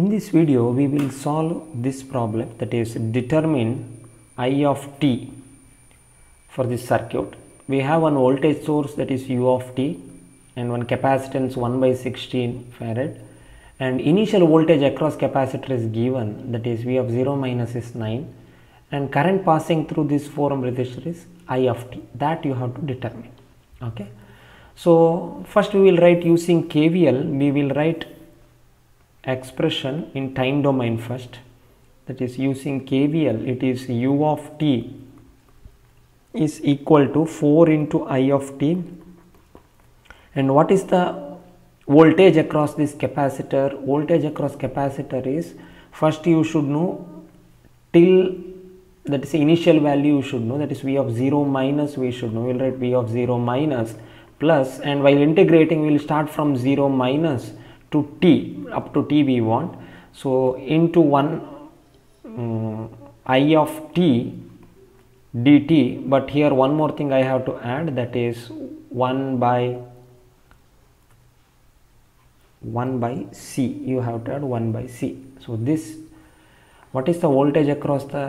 In this video, we will solve this problem that is determine I of t for this circuit. We have one voltage source that is U of t and one capacitance 1 by 16 farad and initial voltage across capacitor is given that is V of 0 minus is 9 and current passing through this 4 ohm resistor is I of t. That you have to determine. Okay. So first we will write using KVL we will write expression in time domain first that is using KVL it is u of t is equal to 4 into I of t. And what is the voltage across this capacitor? Voltage across capacitor is first you should know till that is initial value you should know that is v of 0 minus we should know we will write v of 0 minus plus and while integrating we will start from 0 minus to t up to t we want. So into 1 um, i of t dt but here one more thing I have to add that is 1 by 1 by c. You have to add 1 by c. So this what is the voltage across the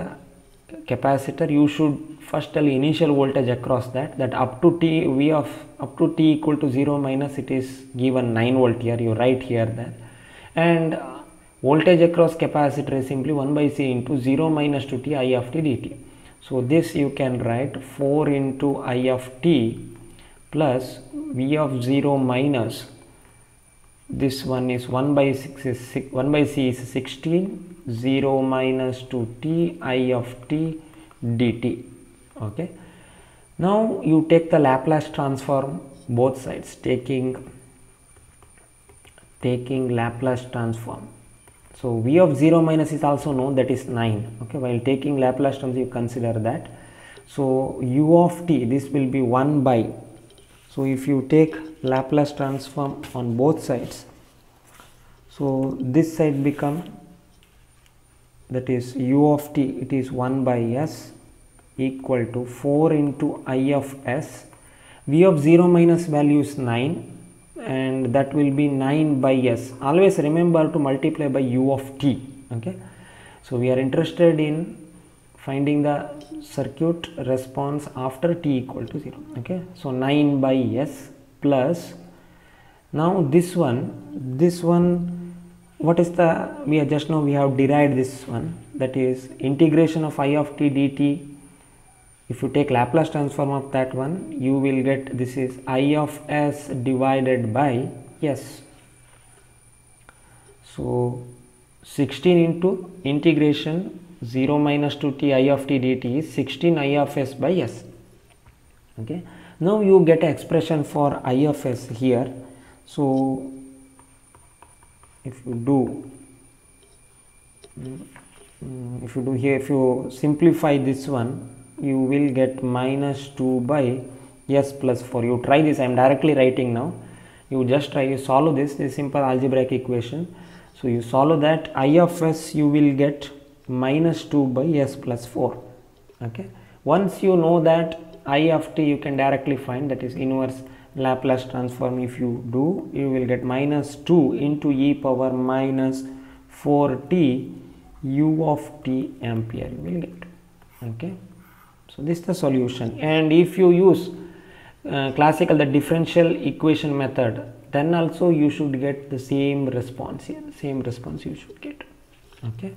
capacitor you should first tell initial voltage across that that up to t v of up to t equal to 0 minus it is given 9 volt here you write here that. And uh, voltage across capacitor is simply 1 by c into 0 minus to t i of t dt so this you can write 4 into i of t plus v of 0 minus this one is 1 by 6 is 6, 1 by c is 16 0 minus to t i of t dt. Okay? Now you take the laplace transform both sides taking taking laplace transform. So v of 0 minus is also known that is 9 okay? While taking laplace transform you consider that. So u of t this will be 1 by. So if you take laplace transform on both sides. So this side become that is u of t it is 1 by s equal to 4 into i of s. V of 0 minus value is 9 and that will be 9 by s. Always remember to multiply by u of t okay? So we are interested in finding the circuit response after t equal to 0 okay? So 9 by s plus now this one this one what is the we are just now we have derived this one that is integration of i of t dt. If you take laplace transform of that one you will get this is i of s divided by s. So 16 into integration 0 minus 2t i of t dt is 16 i of s by s. Okay now you get expression for i of s here. So if you do mm, if you do here if you simplify this one you will get minus 2 by s plus 4 you try this. I am directly writing now. You just try you solve this. This simple algebraic equation. So you solve that. I of s you will get minus 2 by s plus 4 okay? Once you know that i of t you can directly find that is inverse Laplace transform. If you do you will get minus 2 into e power minus 4t u of t ampere you will get. Okay? So this is the solution. And if you use uh, classical the differential equation method then also you should get the same response here. Same response you should get. Okay